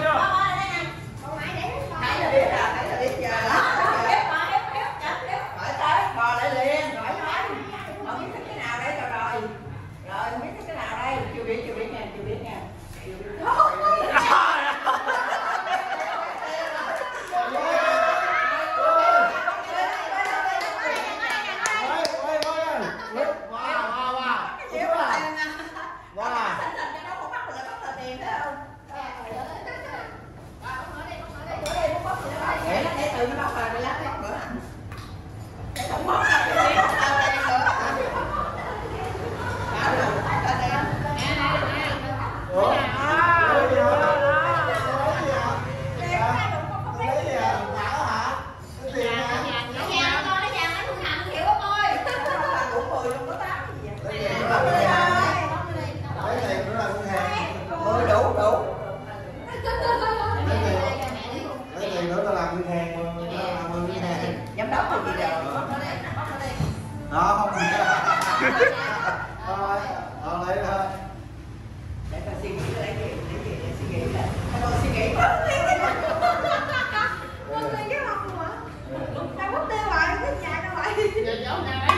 가자. đó không thôi thôi lấy thôi để con suy nghĩ lấy gì lấy gì để suy nghĩ là con suy nghĩ con suy nghĩ không mà tao mất tiêu cái nhà đâu vậy